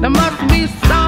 There must be some.